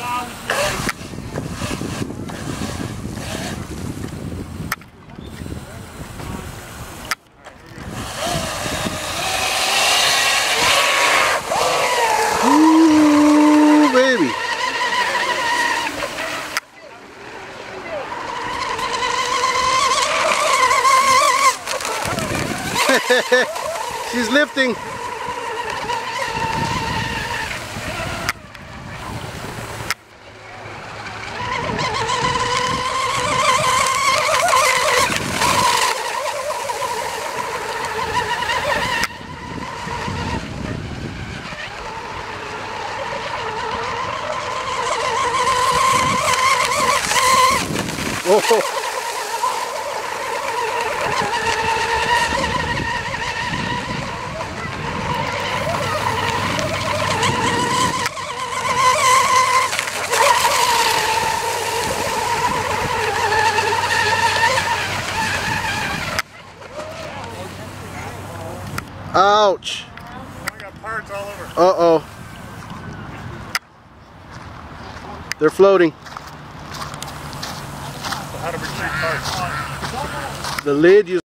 She's lifting. Oh. Ouch. I got parts all over. Uh-oh. They're floating. How to retrieve parts. The lid